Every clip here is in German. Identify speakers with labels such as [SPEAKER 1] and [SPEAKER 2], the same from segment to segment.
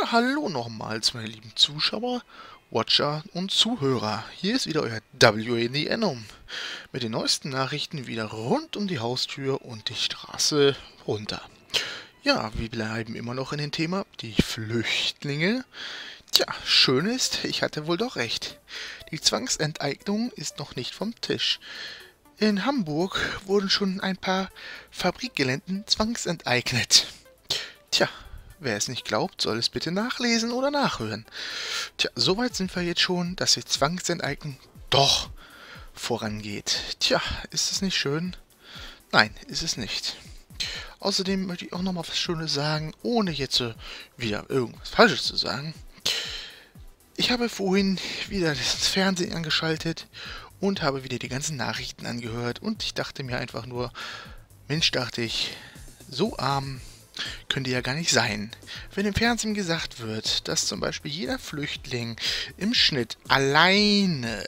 [SPEAKER 1] Ja, hallo nochmals, meine lieben Zuschauer, Watcher und Zuhörer. Hier ist wieder euer WND Enom mit den neuesten Nachrichten wieder rund um die Haustür und die Straße runter. Ja, wir bleiben immer noch in dem Thema, die Flüchtlinge. Tja, schön ist, ich hatte wohl doch recht. Die Zwangsenteignung ist noch nicht vom Tisch. In Hamburg wurden schon ein paar Fabrikgeländen zwangsenteignet. Tja, Wer es nicht glaubt, soll es bitte nachlesen oder nachhören. Tja, soweit sind wir jetzt schon, dass die Zwangsenteignung doch vorangeht. Tja, ist es nicht schön? Nein, ist es nicht. Außerdem möchte ich auch noch mal was Schönes sagen, ohne jetzt äh, wieder irgendwas Falsches zu sagen. Ich habe vorhin wieder das Fernsehen angeschaltet und habe wieder die ganzen Nachrichten angehört und ich dachte mir einfach nur, Mensch, dachte ich, so arm könnte ja gar nicht sein. Wenn im Fernsehen gesagt wird, dass zum Beispiel jeder Flüchtling im Schnitt alleine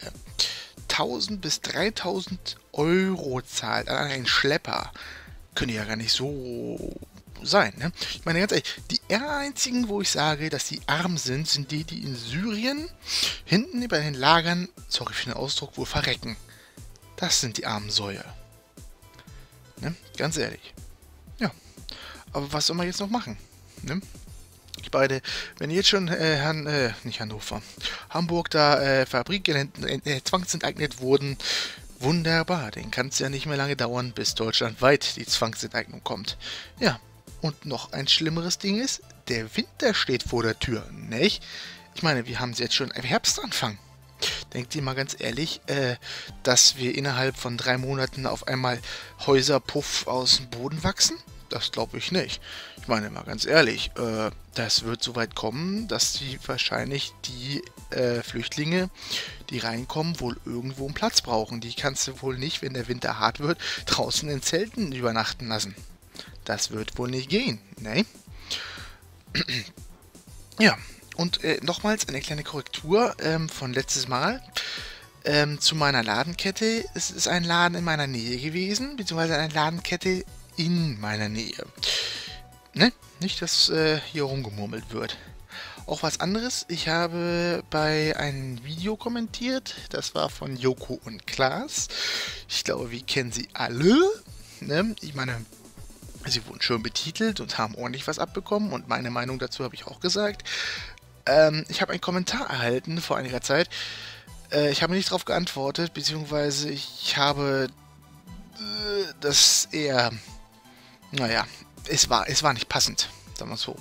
[SPEAKER 1] 1000 bis 3000 Euro zahlt an einen Schlepper, könnte ja gar nicht so sein. Ne? Ich meine ganz ehrlich, die einzigen, wo ich sage, dass die arm sind, sind die, die in Syrien hinten bei den Lagern, sorry für den Ausdruck, wohl verrecken. Das sind die armen Säue. Ne? Ganz ehrlich. Aber was soll man jetzt noch machen? Ne? Die beide, wenn jetzt schon äh, Han, äh, nicht Hannover, Hamburg da äh, Fabrikgelände äh, zwangsenteignet wurden, wunderbar, den kann es ja nicht mehr lange dauern, bis deutschlandweit die Zwangsenteignung kommt. Ja, und noch ein schlimmeres Ding ist, der Winter steht vor der Tür, nicht? Ich meine, wir haben jetzt schon Herbstanfang. Denkt ihr mal ganz ehrlich, äh, dass wir innerhalb von drei Monaten auf einmal Häuser puff aus dem Boden wachsen? Das glaube ich nicht. Ich meine mal ganz ehrlich, äh, das wird so weit kommen, dass die wahrscheinlich die äh, Flüchtlinge, die reinkommen, wohl irgendwo einen Platz brauchen. Die kannst du wohl nicht, wenn der Winter hart wird, draußen in Zelten übernachten lassen. Das wird wohl nicht gehen, ne? ja, und äh, nochmals eine kleine Korrektur ähm, von letztes Mal. Ähm, zu meiner Ladenkette. Es ist ein Laden in meiner Nähe gewesen, beziehungsweise eine Ladenkette in meiner Nähe. Ne? Nicht, dass äh, hier rumgemurmelt wird. Auch was anderes, ich habe bei einem Video kommentiert, das war von Joko und Klaas. Ich glaube, wir kennen sie alle. Ne? Ich meine, sie wurden schön betitelt und haben ordentlich was abbekommen und meine Meinung dazu habe ich auch gesagt. Ähm, ich habe einen Kommentar erhalten vor einiger Zeit. Äh, ich habe nicht darauf geantwortet, beziehungsweise ich habe äh, das eher naja, es war, es war nicht passend, sagen wir so.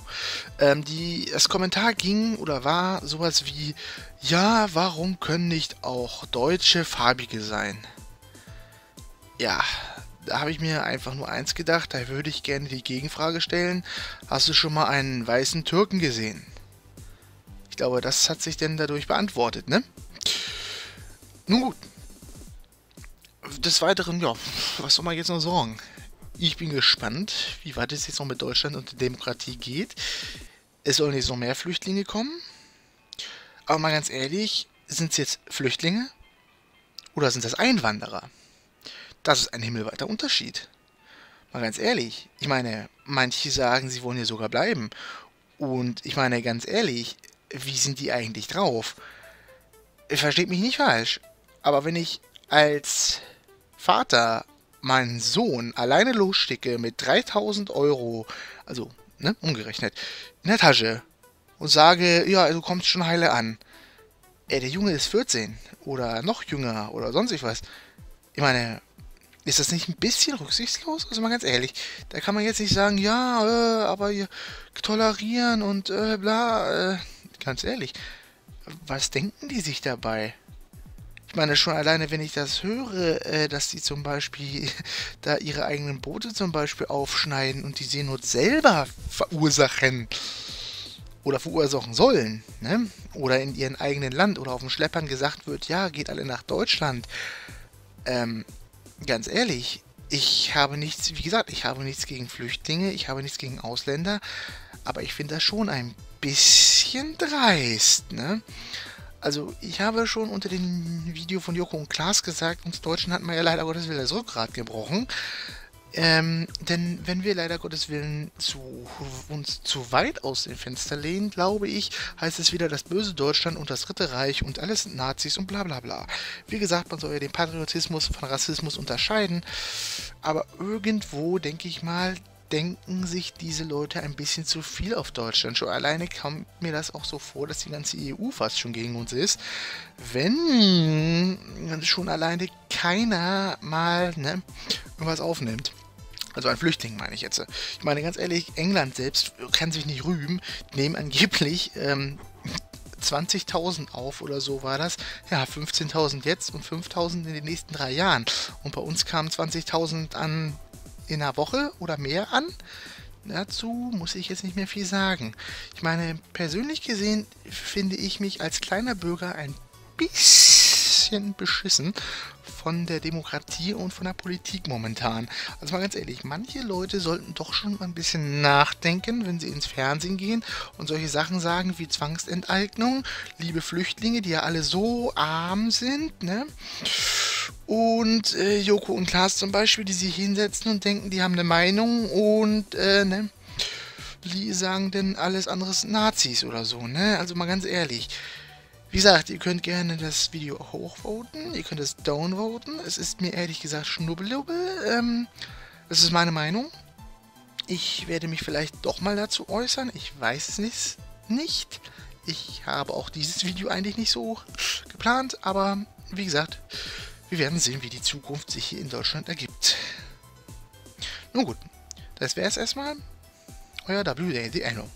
[SPEAKER 1] Ähm, die, das Kommentar ging oder war sowas wie, ja, warum können nicht auch Deutsche farbige sein? Ja, da habe ich mir einfach nur eins gedacht, da würde ich gerne die Gegenfrage stellen. Hast du schon mal einen weißen Türken gesehen? Ich glaube, das hat sich denn dadurch beantwortet, ne? Nun gut. Des Weiteren, ja, was soll man jetzt noch sagen? Ich bin gespannt, wie weit es jetzt noch mit Deutschland und der Demokratie geht. Es sollen jetzt noch mehr Flüchtlinge kommen. Aber mal ganz ehrlich, sind es jetzt Flüchtlinge oder sind das Einwanderer? Das ist ein himmelweiter Unterschied. Mal ganz ehrlich, ich meine, manche sagen, sie wollen hier sogar bleiben. Und ich meine ganz ehrlich, wie sind die eigentlich drauf? Versteht mich nicht falsch, aber wenn ich als Vater meinen Sohn alleine losschicke mit 3000 Euro, also ne, umgerechnet, in der Tasche und sage, ja, du kommst schon heile an. Ey, der Junge ist 14 oder noch jünger oder sonst was. Ich meine, ist das nicht ein bisschen rücksichtslos? Also mal ganz ehrlich, da kann man jetzt nicht sagen, ja, äh, aber tolerieren und äh, bla. Äh, ganz ehrlich, was denken die sich dabei? Ich meine, schon alleine, wenn ich das höre, äh, dass die zum Beispiel da ihre eigenen Boote zum Beispiel aufschneiden und die Seenot selber verursachen oder verursachen sollen, ne? oder in ihrem eigenen Land oder auf dem Schleppern gesagt wird, ja, geht alle nach Deutschland. Ähm, ganz ehrlich, ich habe nichts, wie gesagt, ich habe nichts gegen Flüchtlinge, ich habe nichts gegen Ausländer, aber ich finde das schon ein bisschen dreist, ne? Also, ich habe schon unter dem Video von Joko und Klaas gesagt, uns Deutschen hat man ja leider Gottes wieder das Rückgrat gebrochen. Ähm, denn wenn wir leider Gottes Willen zu, uns zu weit aus dem Fenster lehnen, glaube ich, heißt es wieder das böse Deutschland und das Dritte Reich und alles Nazis und bla bla bla. Wie gesagt, man soll ja den Patriotismus von Rassismus unterscheiden, aber irgendwo, denke ich mal, denken sich diese Leute ein bisschen zu viel auf Deutschland. Schon alleine kommt mir das auch so vor, dass die ganze EU fast schon gegen uns ist. Wenn schon alleine keiner mal ne, irgendwas aufnimmt. Also ein Flüchtling meine ich jetzt. Ich meine ganz ehrlich, England selbst kann sich nicht rühmen, nehmen angeblich ähm, 20.000 auf oder so war das. Ja, 15.000 jetzt und 5.000 in den nächsten drei Jahren. Und bei uns kamen 20.000 an in einer Woche oder mehr an. Dazu muss ich jetzt nicht mehr viel sagen. Ich meine, persönlich gesehen finde ich mich als kleiner Bürger ein bisschen beschissen von der Demokratie und von der Politik momentan. Also mal ganz ehrlich, manche Leute sollten doch schon mal ein bisschen nachdenken, wenn sie ins Fernsehen gehen und solche Sachen sagen wie Zwangsenteignung, liebe Flüchtlinge, die ja alle so arm sind, ne? Und äh, Joko und Klaas zum Beispiel, die sich hinsetzen und denken, die haben eine Meinung und, äh, ne? Die sagen denn alles anderes Nazis oder so, ne? Also mal ganz ehrlich. Wie gesagt, ihr könnt gerne das Video hochvoten, ihr könnt es downvoten. Es ist mir ehrlich gesagt schnubbelubel. Ähm, das ist meine Meinung. Ich werde mich vielleicht doch mal dazu äußern. Ich weiß es nicht. Ich habe auch dieses Video eigentlich nicht so geplant, aber wie gesagt, wir werden sehen, wie die Zukunft sich hier in Deutschland ergibt. Nun gut, das wäre es erstmal. Euer WD Anno.